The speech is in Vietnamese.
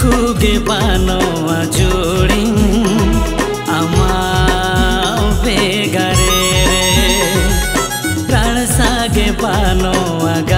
ಕುಗೆ ಬಾನವ ಜೋಡಿ ಅಮ ಬೇಗರೆ ಕಳಸಾಗೆ ಬಾನವ ಗ